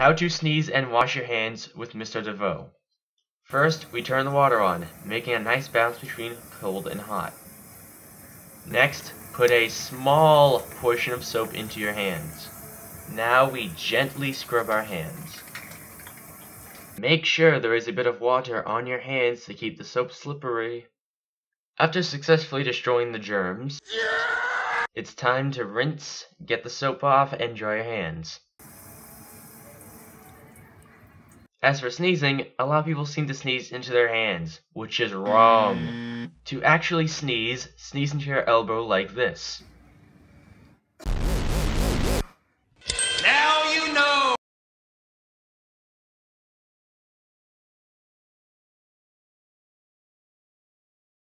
How to sneeze and wash your hands with Mr. Desveaux. First, we turn the water on, making a nice balance between cold and hot. Next, put a small portion of soap into your hands. Now we gently scrub our hands. Make sure there is a bit of water on your hands to keep the soap slippery. After successfully destroying the germs, it's time to rinse, get the soap off, and dry your hands. As for sneezing, a lot of people seem to sneeze into their hands, which is wrong. Mm. To actually sneeze, sneeze into your elbow like this.